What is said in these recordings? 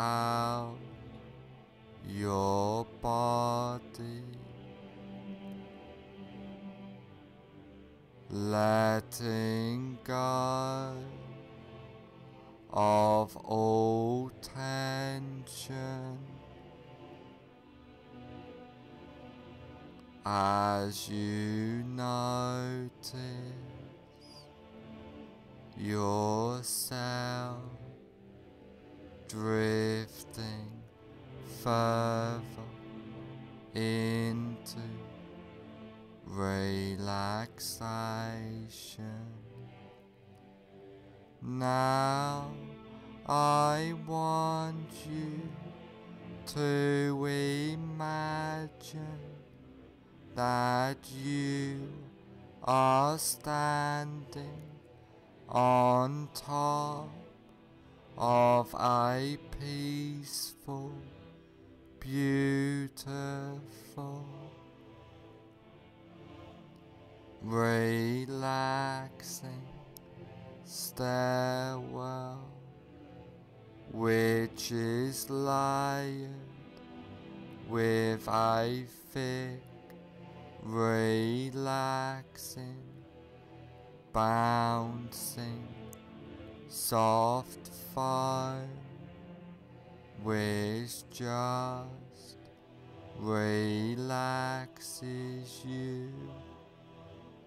your relaxing stairwell which is layered with a thick, relaxing, bouncing, soft foam which just relaxes you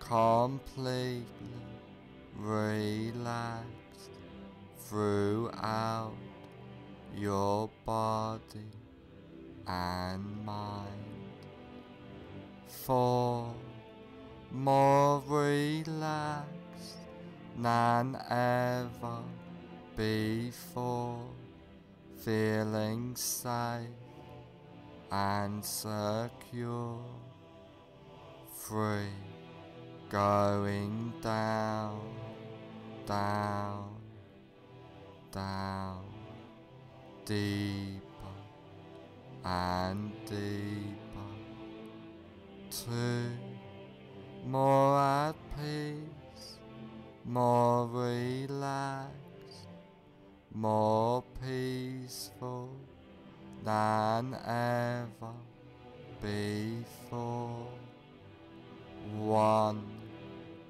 completely relaxed throughout your body and mind. Four, more relaxed than ever before, feeling safe and secure, free, going down, down, down, deeper and deeper, two, more at peace, more relaxed, more peaceful than ever before. One,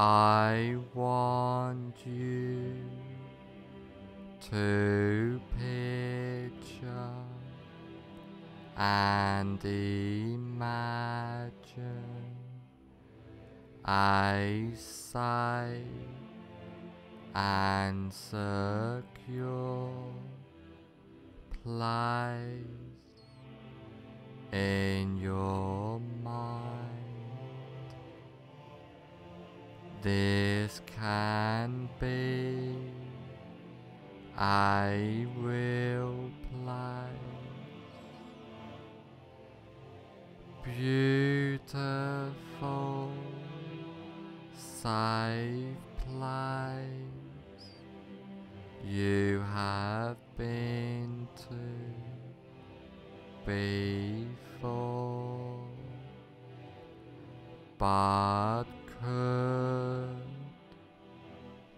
I want you to picture and imagine a safe and secure place in your mind. This can be I will place, beautiful, safe place you have been to before, but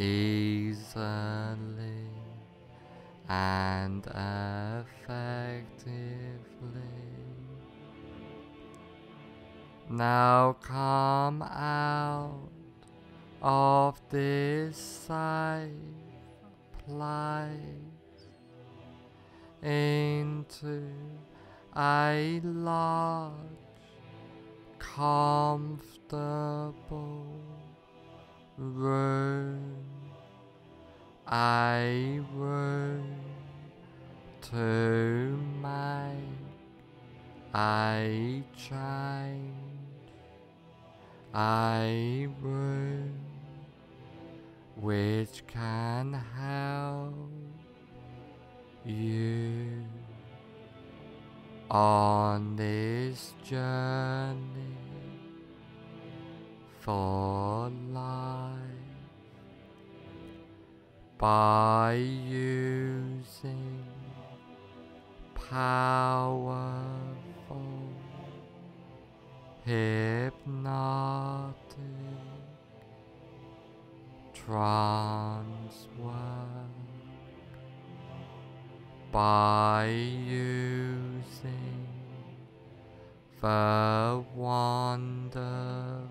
easily and effectively. Now come out of this safe place into a large, comfortable a room to my a change, a room which can help you on this journey by using powerful hypnotic trance work by using the wonderful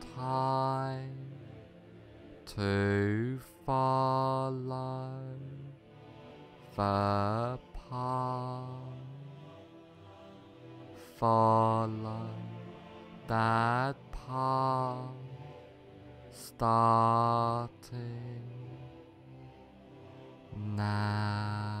time to follow the path. Follow that path starting now.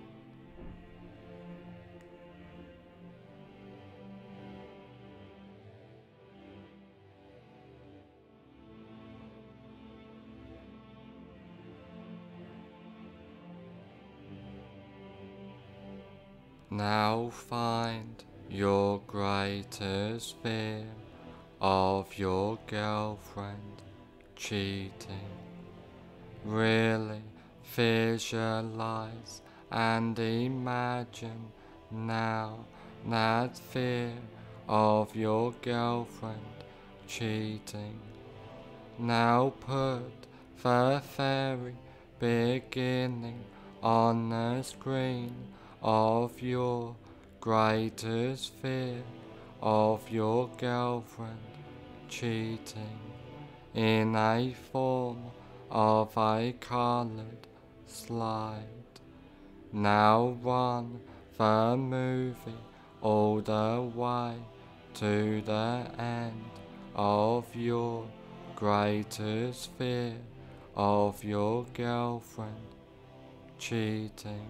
Now find your greatest fear of your girlfriend cheating. Really visualize and imagine now that fear of your girlfriend cheating. Now put the very beginning on the screen of your greatest fear of your girlfriend cheating in a form of a colored slide. Now run the movie all the way to the end of your greatest fear of your girlfriend cheating.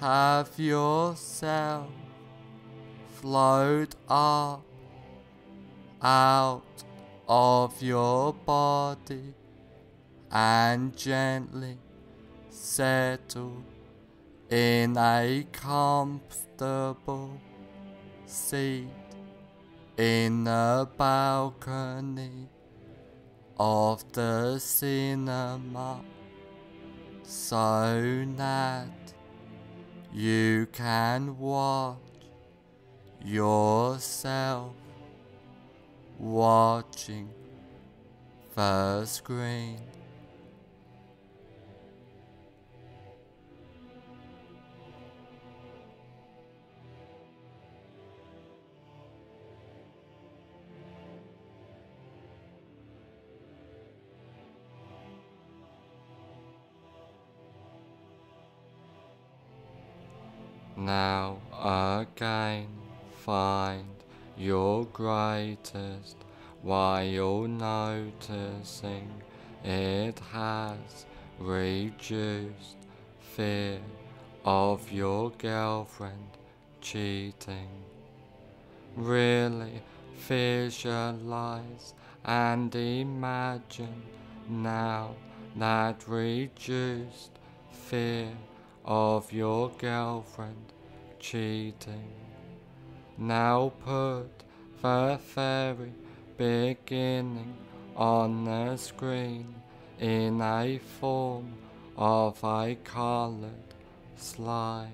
have yourself float up out of your body and gently settle in a comfortable seat in the balcony of the cinema. So that you can watch yourself watching the screen. Now again find your greatest while noticing it has reduced fear of your girlfriend cheating. Really visualize and imagine now that reduced fear of your girlfriend cheating. Now put the very beginning on the screen in a form of a colored slide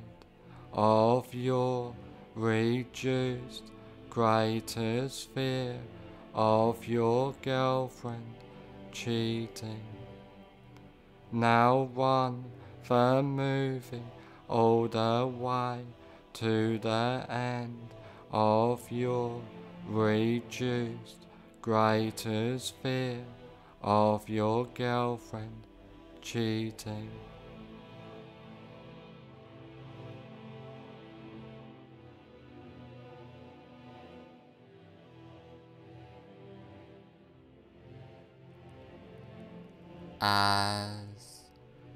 of your reduced greatest fear of your girlfriend cheating. Now run the moving all the way to the end of your reduced greatest fear of your girlfriend cheating. as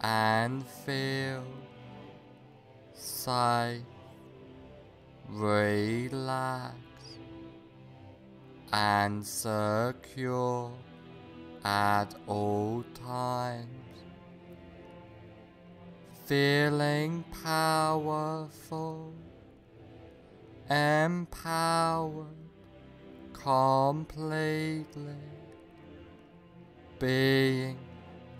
and feel safe, relaxed, and secure at all times. Feeling powerful, empowered completely, being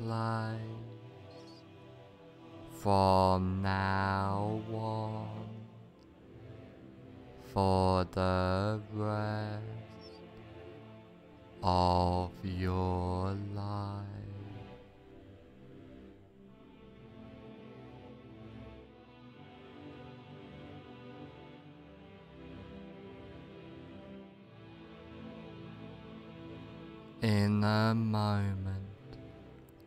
place from now on for the rest of your life. In a moment,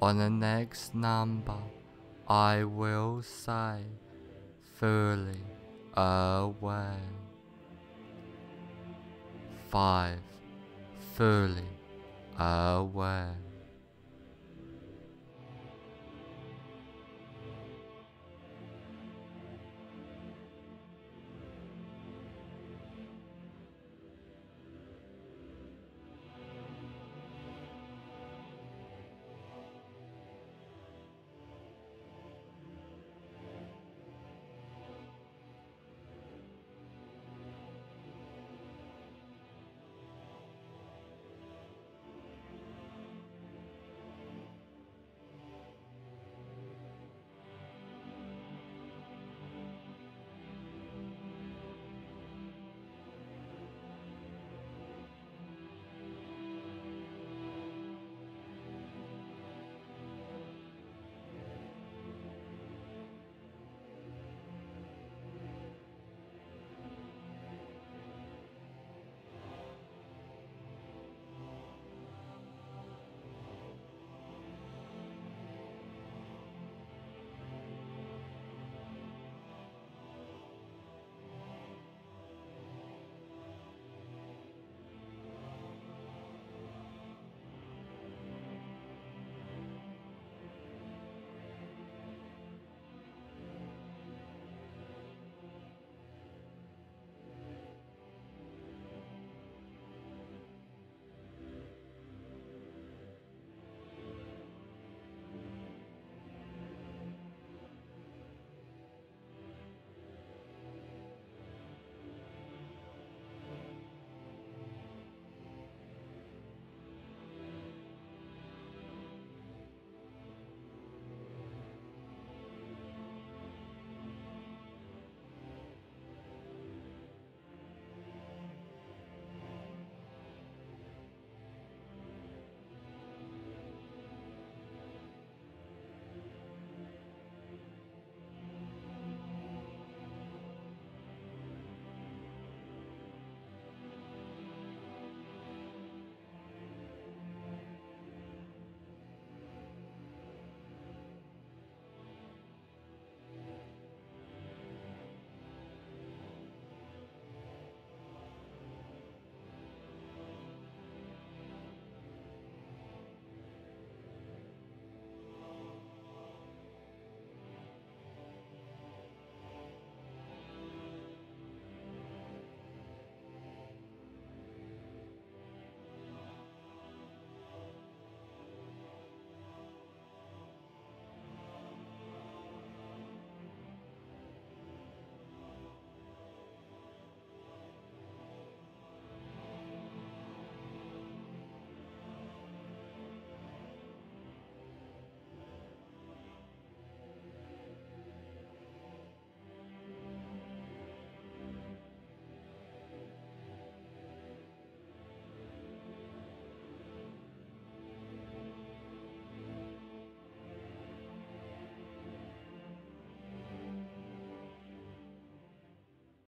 on the next number, I will say fully aware. Five, fully aware.